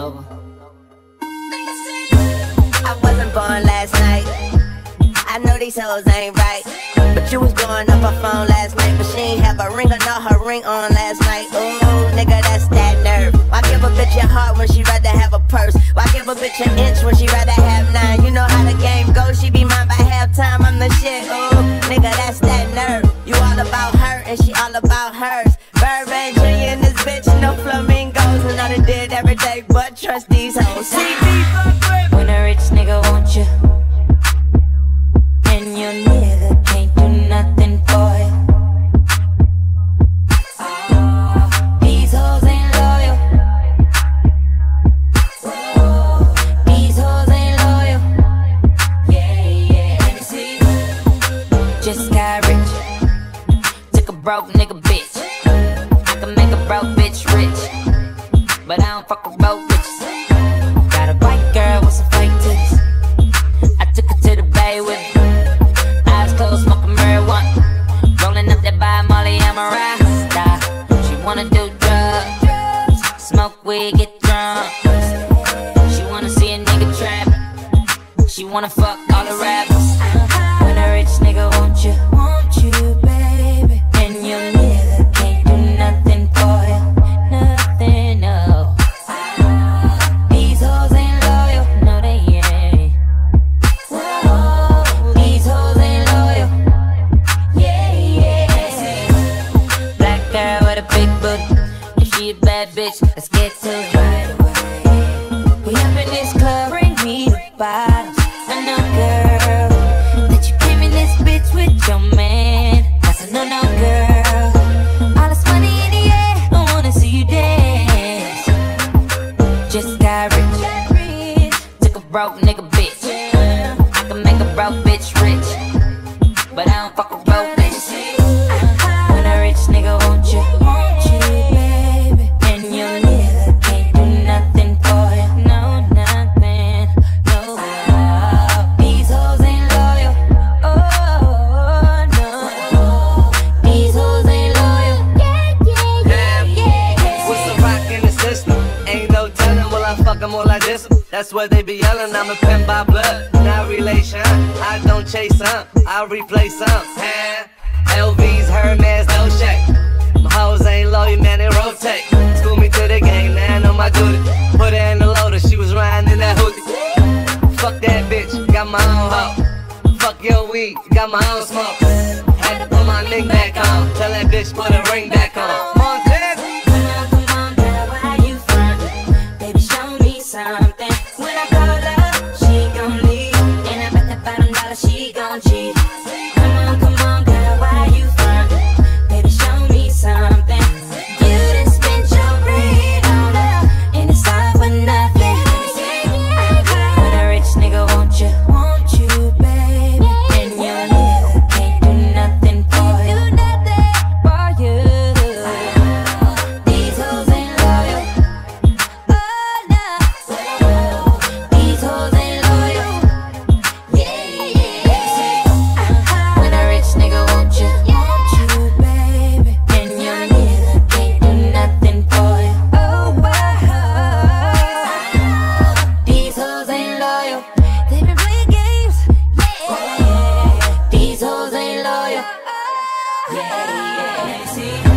over. I wasn't born last night. I know these hoes ain't right. But you was blowing up her phone last night. But she ain't have a ring or not her ring on last night. Ooh, nigga, that's that nerve. Why give a bitch your heart when she rather have a purse? Why give a bitch an inch when she rather have nine? You know how the game goes. She be mine by halftime. I'm the shit. Ooh, nigga, that's that nerve. You all about her and she all about her. When a rich nigga want you, and your nigga can't do nothing for you. These hoes ain't loyal. These hoes ain't loyal. Yeah, yeah. Let me see. Just got rich. Took a broke nigga bitch. I can make a broke bitch rich. But I don't fuck with broke bitches. Wanna fuck all the rappers. When a rich nigga want you, want you, baby. And your nigga can't do nothing for you, nothing, no. These hoes ain't loyal, no they ain't. Whoa, these hoes ain't loyal. Yeah, yeah. Black girl with a big booty. If she a bad bitch, let's get broke nigga bitch. I can make a broke bitch rich. But I don't fuck with broke fuck 'em or I this. That's what they be yelling, I'm a pimp by blood, not relation. I don't chase some, I replace some. Huh? LV's, Hermes, no shake. My hoes ain't loyal, man, they rotate. School me to the game, now I know my duty. Put her in the loader, she was riding in that hoodie. Fuck that bitch, got my own hoe. Fuck your weed, got my own smoke. Had to put my link back on, tell that bitch put a ring back on. yeah.